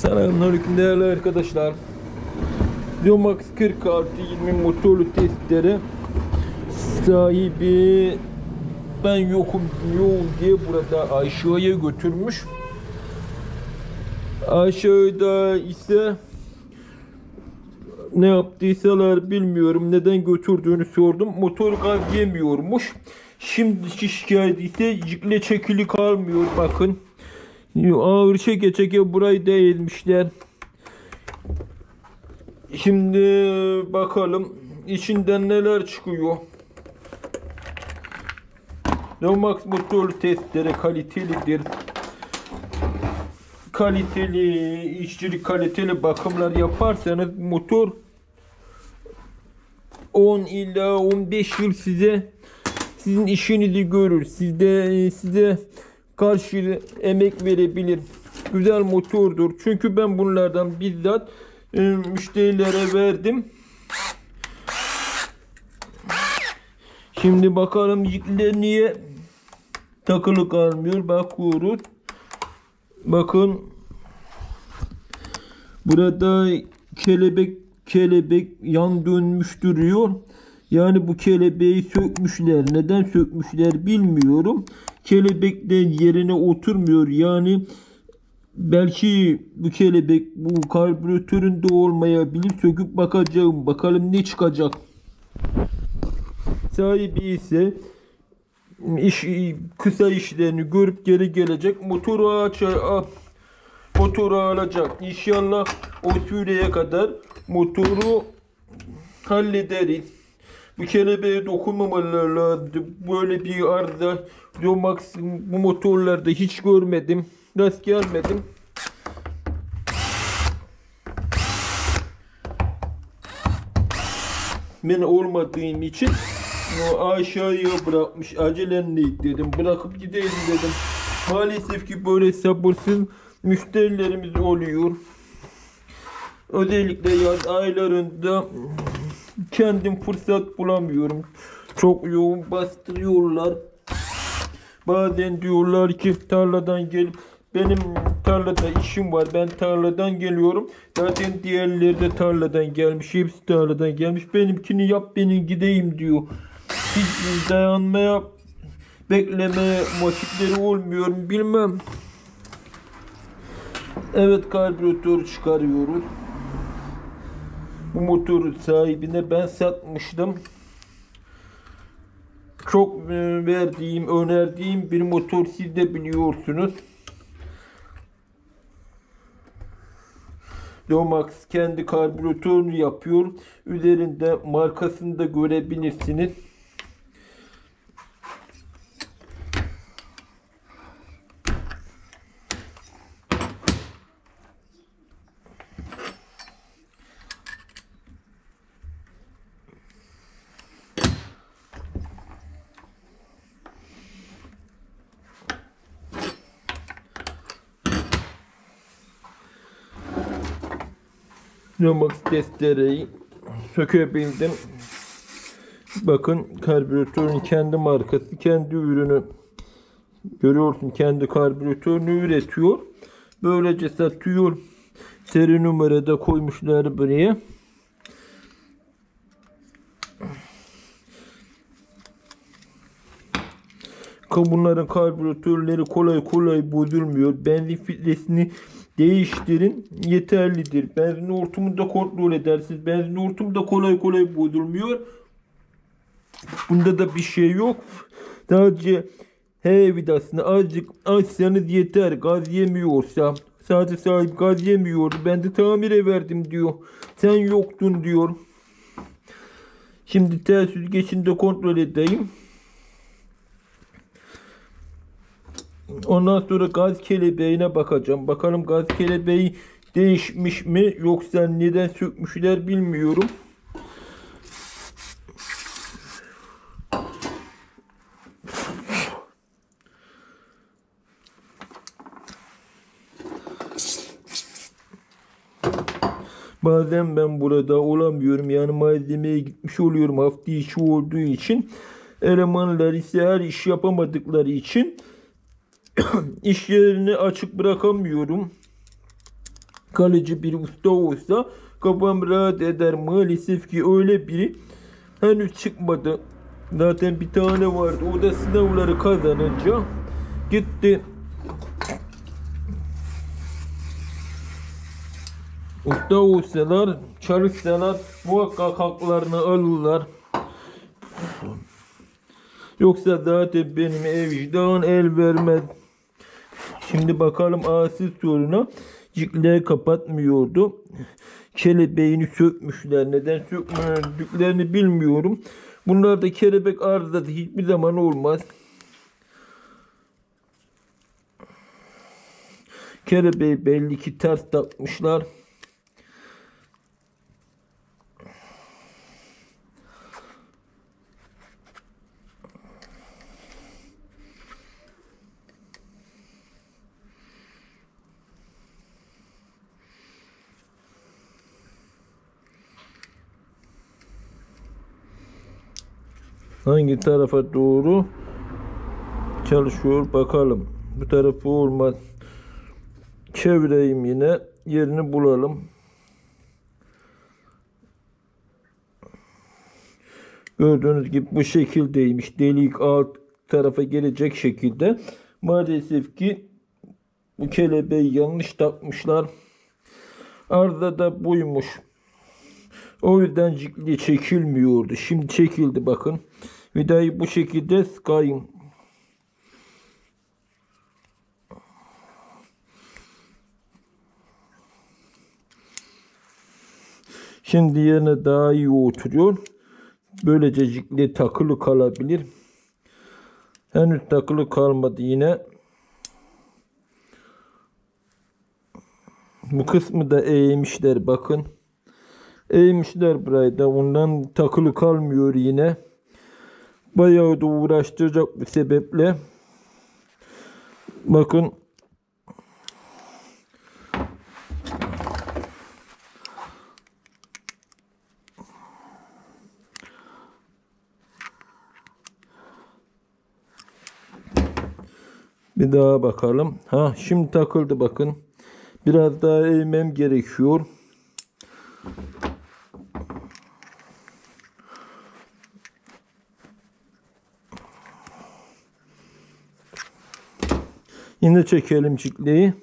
Selamünaleyküm değerli arkadaşlar. Zomax 46 20 motorlu testlere sahibi ben yokum yoğum diye burada aşağıya götürmüş. Aşağıda ise ne yaptıysalar bilmiyorum. Neden götürdüğünü sordum. Motor gaz yemiyormuş. Şimdi şikayet ise cikle çekili kalmıyor bakın. Ağır çeke çeke burayı değilmişler. Şimdi bakalım içinden neler çıkıyor. Nomax motor testleri kalitelidir. Kaliteli işçilik kaliteli bakımlar yaparsanız motor 10 ila 15 yıl size sizin işinizi görür. Sizde size karşı emek verebilir. Güzel motordur. Çünkü ben bunlardan bizzat e, müşterilere verdim. Şimdi bakalım yükler niye takılı kalmıyor. Bakıyoruz. Bakın burada kelebek kelebek yan dönmüş duruyor. Yani bu kelebeği sökmüşler. Neden sökmüşler bilmiyorum. Kelebek de yerine oturmuyor. Yani belki bu kelebek bu karbüratöründe olmayabilir. Söküp bakacağım. Bakalım ne çıkacak. Sahibi ise iş, kısa işlerini görüp geri gelecek. Motoru açar, motoru alacak. İnşallah o süreye kadar motoru hallederiz. Bu kelebeğe dokunmamalar lazım. Böyle bir arıza Yomax bu motorlarda hiç görmedim. Rast gelmedim. Ben olmadığım için aşağıya bırakmış. Acelenleyik dedim. Bırakıp gideyim dedim. Maalesef ki böyle sabırsız müşterilerimiz oluyor. Özellikle yaz aylarında kendim fırsat bulamıyorum. Çok yoğun bastırıyorlar. Bazen diyorlar ki tarladan gel. Benim tarlada işim var. Ben tarladan geliyorum. Zaten diğerleri de tarladan gelmiş. Hepsi tarladan gelmiş. Benimkini yap benim gideyim diyor. Hiç dayanmaya beklemeye vakitleri olmuyor bilmem. Evet karbüratör çıkarıyoruz. Bu motor sahibine ben satmıştım. Çok e, verdiğim, önerdiğim bir motor siz de biliyorsunuz. Lomax kendi karbüratörünü yapıyor. Üzerinde markasını da görebilirsiniz. Nomax testereyi sökebildim. Bakın karbüratörün kendi markası, kendi ürünü. Görüyorsun kendi karbüratörünü üretiyor. Böylece satıyor. Seri numarada koymuşlar buraya. Bunların karbüratörleri kolay kolay bozulmuyor. Benzin filtresini değiştirin yeterlidir. Benzin hortumunu da kontrol edersiniz. Benzin hortumu da kolay kolay bozulmuyor. Bunda da bir şey yok. Sadece H vidasını azıcık açsanız yeter. Gaz yemiyorsa. Sadece sahip gaz yemiyordu. Ben de tamire verdim diyor. Sen yoktun diyor. Şimdi ters süzgecini de kontrol edeyim. Ondan sonra gaz kelebeğine bakacağım. Bakalım gaz kelebeği değişmiş mi yoksa neden sökmüşler bilmiyorum. Bazen ben burada olamıyorum. Yani malzemeye gitmiş oluyorum hafta içi olduğu için. Elemanlar ise her iş yapamadıkları için iş yerini açık bırakamıyorum. kalıcı bir usta olsa kafam rahat eder. Maalesef ki öyle biri henüz çıkmadı. Zaten bir tane vardı. O da sınavları kazanınca gitti. Usta olsalar, çalışsalar muhakkak haklarını alırlar. Yoksa zaten benim ev vicdan el vermez. Şimdi bakalım asıl soruna. Cikler kapatmıyordu. Kelebeğini sökmüşler. Neden sökmediklerini bilmiyorum. Bunlarda kelebek arızası hiçbir zaman olmaz. Kelebeği belli ki ters takmışlar. Hangi tarafa doğru çalışıyor bakalım. Bu tarafı olmaz. Çevireyim yine. Yerini bulalım. Gördüğünüz gibi bu şekildeymiş. Delik alt tarafa gelecek şekilde. Maalesef ki bu kelebeği yanlış takmışlar. Arda da buymuş. O yüzden cikli çekilmiyordu. Şimdi çekildi bakın. Vidayı bu şekilde sıkayım. Şimdi yerine daha iyi oturuyor. Böylece cikli takılı kalabilir. Henüz takılı kalmadı yine. Bu kısmı da eğmişler bakın. Eğmişler burayı da ondan takılı kalmıyor yine. Bayağı da uğraştıracak bir sebeple. Bakın. Bir daha bakalım. Ha şimdi takıldı bakın. Biraz daha eğmem gerekiyor. Yine çekelim çikleyi.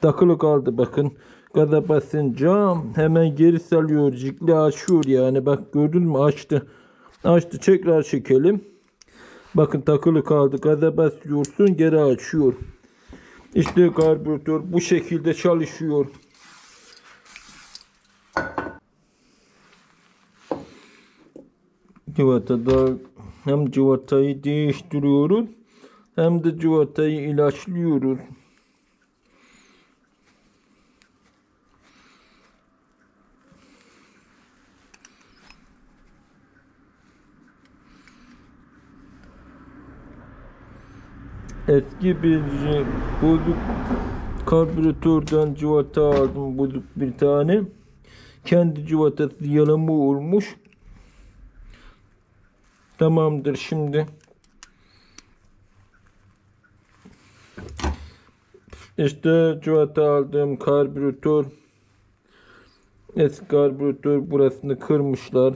Takılı kaldı bakın. Gaza basınca hemen geri salıyor. Cikli açıyor yani. Bak gördün mü açtı. Açtı tekrar çekelim. Bakın takılı kaldı. Gaza basıyorsun geri açıyor. İşte karbüratör bu şekilde çalışıyor. Civatada hem civatayı değiştiriyoruz hem de civatayı ilaçlıyoruz. Eski bir bozuk karbüratörden civata aldım bozuk bir tane. Kendi civatası yalama olmuş. Tamamdır şimdi. İşte civata aldığım karbüratör. Eski karbüratör burasını kırmışlar.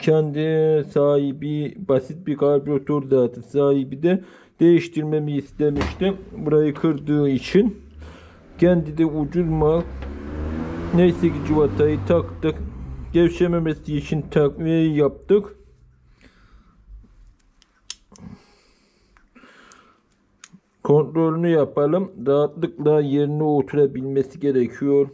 Kendi sahibi basit bir karbüratör zaten. Sahibi de değiştirmemi istemişti. Burayı kırdığı için. Kendi de ucuz mal. Neyse ki civatayı taktık. Gevşememesi için takviye yaptık. Kontrolünü yapalım. Rahatlıkla yerine oturabilmesi gerekiyor.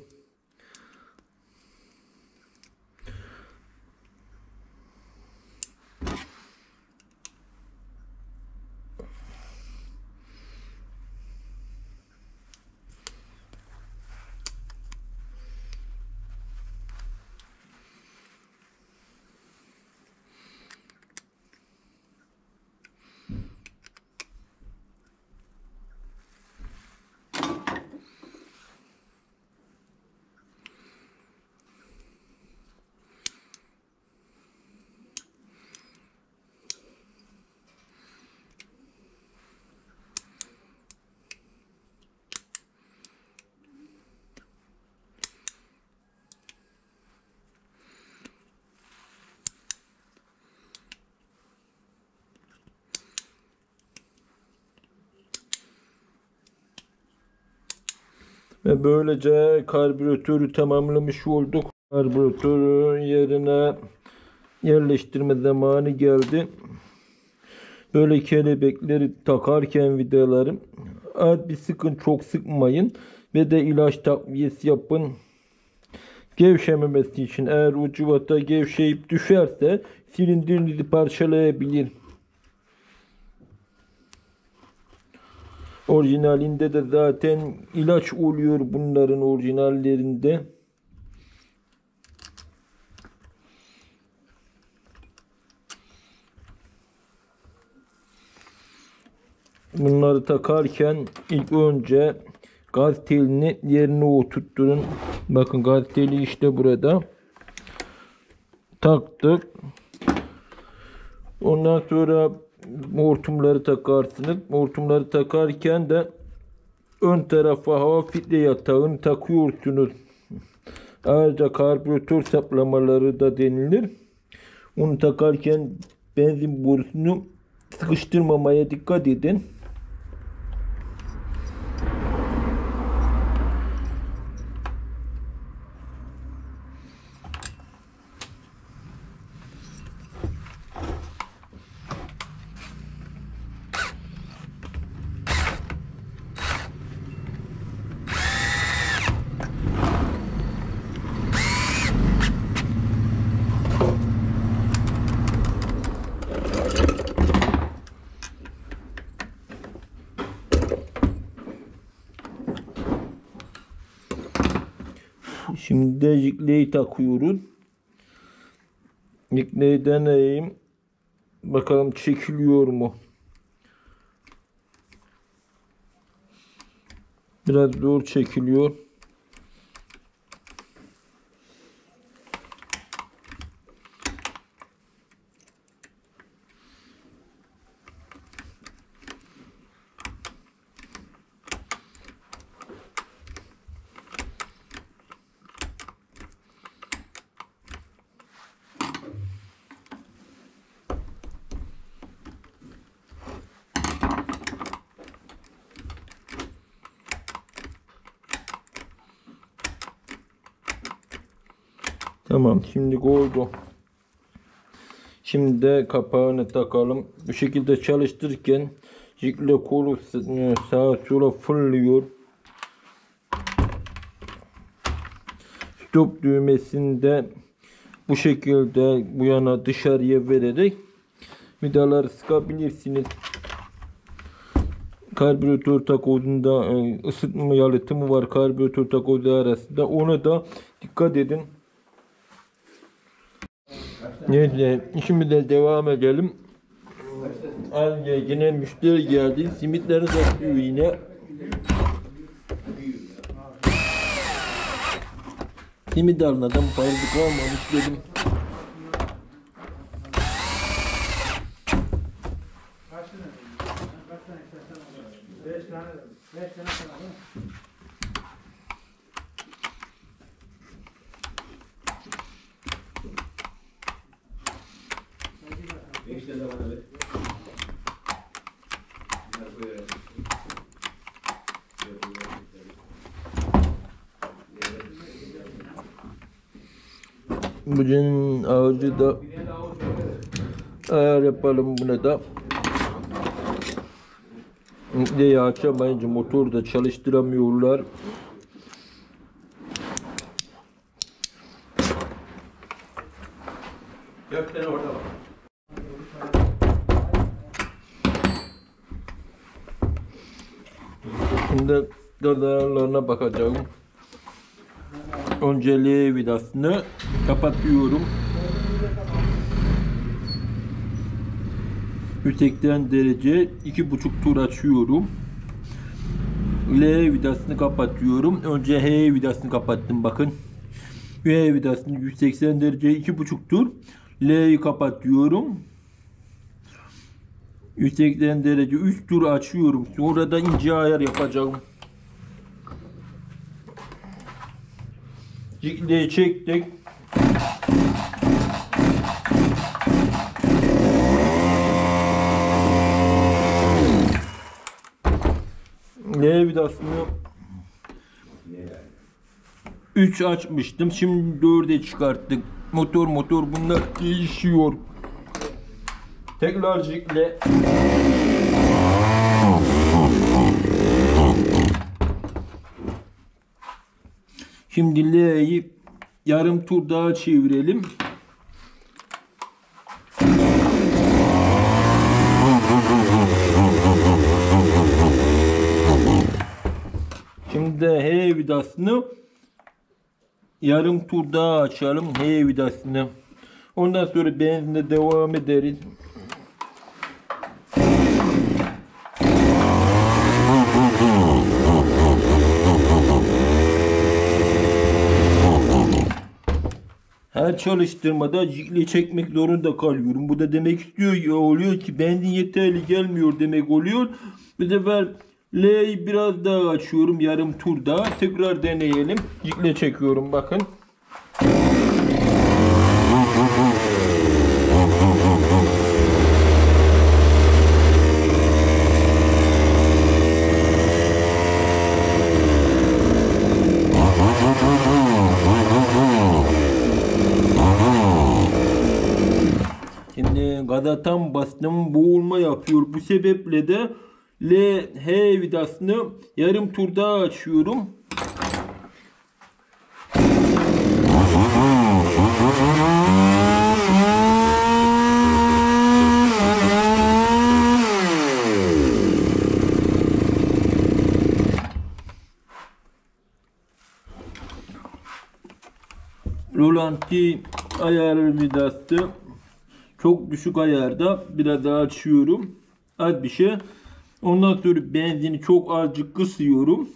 Ve böylece karbüratörü tamamlamış olduk. Karbüratörü yerine yerleştirme zamanı geldi. Böyle kelebekleri takarken vidalarım az bir sıkın çok sıkmayın ve de ilaç takviyesi yapın. Gevşememesi için eğer o cıvata gevşeyip düşerse silindirinizi parçalayabilir. Orijinalinde de zaten ilaç oluyor bunların orijinallerinde. Bunları takarken ilk önce gaz telini yerine oturtturun. Bakın gaz teli işte burada. Taktık. Ondan sonra hortumları takarsınız. Hortumları takarken de ön tarafa hava filtre yatağını takıyorsunuz. Ayrıca karbüratör saplamaları da denilir. Onu takarken benzin borusunu sıkıştırmamaya dikkat edin. Şimdi de jikleyi takıyoruz. Jikleyi deneyeyim. Bakalım çekiliyor mu? Biraz zor çekiliyor. Şimdi oldu. Şimdi de kapağını takalım. Bu şekilde çalıştırırken jikle kolu e, sağa sola fırlıyor. Stop düğmesini de bu şekilde bu yana dışarıya vererek vidaları sıkabilirsiniz. Karbüratör takozunda e, ısıtma yalıtımı var karbüratör takozu arasında. Ona da dikkat edin. Neyse şimdi de devam edelim. Az yine müşteri geldi. Simitleri satıyor yine. Simit almadan parası kalmamış dedim. Bugün ağacı da ayar yapalım buna da. Diye açamayınca motoru da çalıştıramıyorlar. Şimdi gazarlarına bakacağım. Önceliği vidasını kapatıyorum. 180 derece iki buçuk tur açıyorum. L vidasını kapatıyorum. Önce H vidasını kapattım bakın. V vidasını 180 derece iki buçuk tur. L'yi kapatıyorum. 180 derece 3 tur açıyorum. Sonra da ince ayar yapacağım. Cikleyi çektik. L vidasını 3 açmıştım. Şimdi 4'e çıkarttık. Motor motor bunlar değişiyor. Tekrar jikle. Şimdi L'yi yarım tur daha çevirelim. Şimdi de H vidasını yarım tur daha açalım H vidasını. Ondan sonra benzinle devam ederiz. Her çalıştırmada jikle çekmek zorunda kalıyorum. Bu da demek istiyor ya oluyor ki benzin yeterli gelmiyor demek oluyor. Bu sefer L'yi biraz daha açıyorum yarım tur daha. Tekrar deneyelim. Jikle çekiyorum bakın. Şimdi gaza tam bastım boğulma yapıyor. Bu sebeple de L H vidasını yarım tur daha açıyorum. Rolanti ayar vidası çok düşük ayarda biraz daha açıyorum. Az bir şey. Ondan sonra benzini çok azıcık kısıyorum.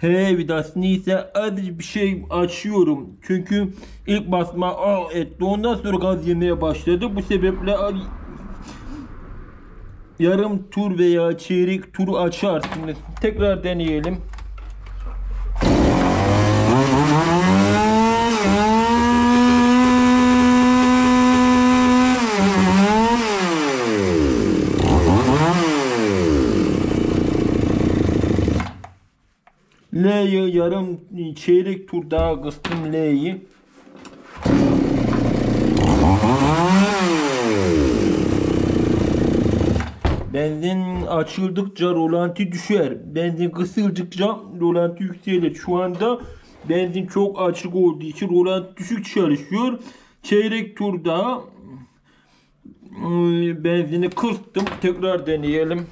H vidasını ise az bir şey açıyorum. Çünkü ilk basma al etti. Ondan sonra gaz yemeye başladı. Bu sebeple yarım tur veya çeyrek turu açar. Şimdi tekrar deneyelim. L'yi yarım çeyrek tur daha kıstım L'yi. Benzin açıldıkça rolanti düşer. Benzin kısıldıkça rolanti yükselir. Şu anda benzin çok açık olduğu için rolanti düşük çalışıyor. Çeyrek turda ıı, benzini kıstım. Tekrar deneyelim.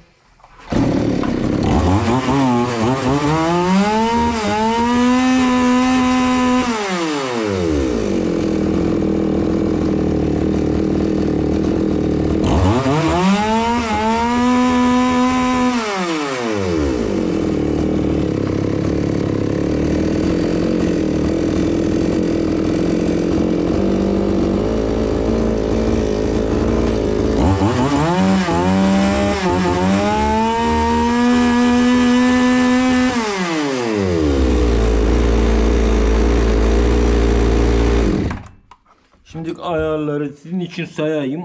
Şimdi ayarları sizin için sayayım.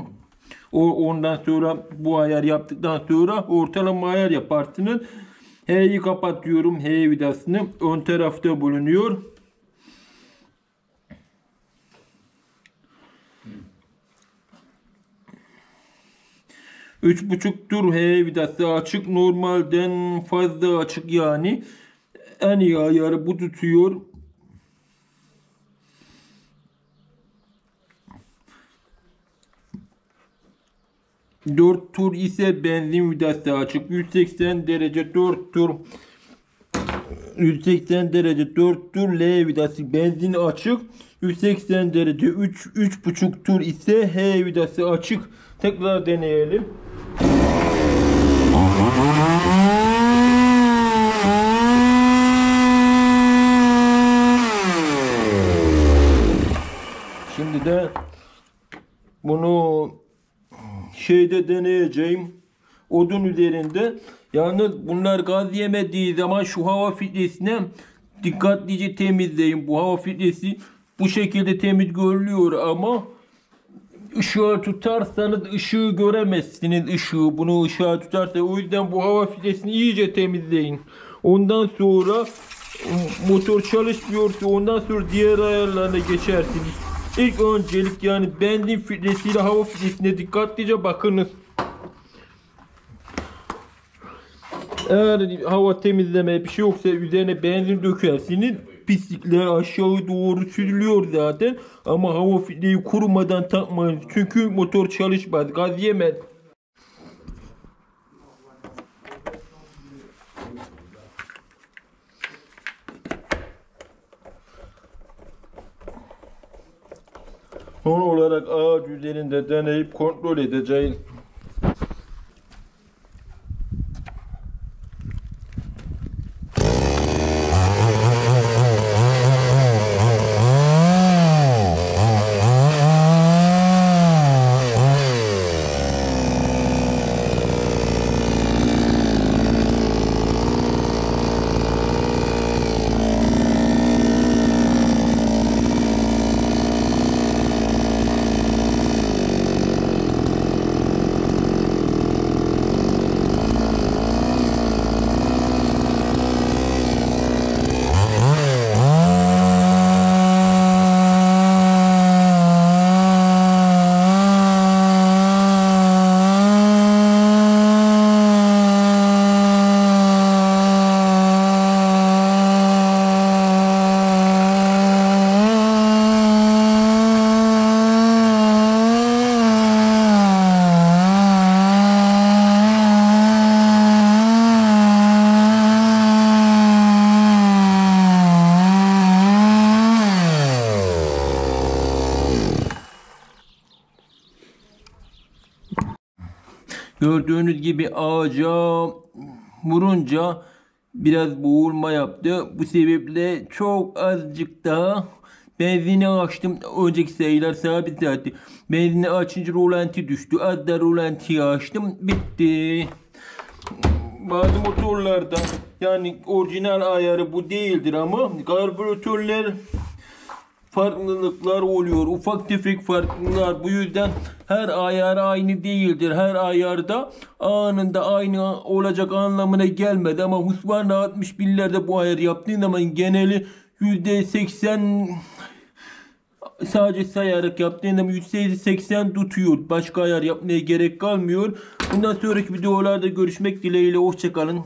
O ondan sonra bu ayar yaptıktan sonra ortalama ayar yaparsınız. H'yi kapatıyorum. H vidasını ön tarafta bulunuyor. Üç buçuk tur H vidası açık. Normalden fazla açık yani. En iyi ayarı bu tutuyor. 4 tur ise benzin vidası açık. 180 derece 4 tur 180 derece 4 tur L vidası benzin açık. 180 derece 3 3,5 tur ise H vidası açık. Tekrar deneyelim. Şimdi de bunu şeyde deneyeceğim. Odun üzerinde. Yalnız bunlar gaz yemediği zaman şu hava filtresine dikkatlice temizleyin. Bu hava filtresi bu şekilde temiz görülüyor ama ışığa tutarsanız ışığı göremezsiniz ışığı. Bunu ışığa tutarsa o yüzden bu hava filtresini iyice temizleyin. Ondan sonra motor çalışmıyorsa ondan sonra diğer ayarlarına geçersiniz. İlk öncelik yani benzin filtresiyle hava filtresine dikkatlice bakınız. Eğer hava temizleme bir şey yoksa üzerine benzin dökersiniz. Pislikler aşağı doğru sürülüyor zaten. Ama hava filtreyi kurumadan takmayın. Çünkü motor çalışmaz. Gaz yemez. Son olarak ağaç üzerinde deneyip kontrol edeceğiz. Gördüğünüz gibi ağaca vurunca biraz boğulma yaptı. Bu sebeple çok azıcık daha benzini açtım. Önceki sayılar sabit zaten. Benzini açınca rolanti düştü. Az da rolantiyi açtım. Bitti. Bazı motorlarda yani orijinal ayarı bu değildir ama karbüratörler farklılıklar oluyor. Ufak tefek farklılıklar. Bu yüzden her ayar aynı değildir. Her ayarda anında aynı olacak anlamına gelmedi. Ama Husqvarna 61'lerde bu ayar yaptığın zaman geneli %80 sadece sayarak yaptığın zaman %80 tutuyor. Başka ayar yapmaya gerek kalmıyor. Bundan sonraki videolarda görüşmek dileğiyle. Hoşçakalın.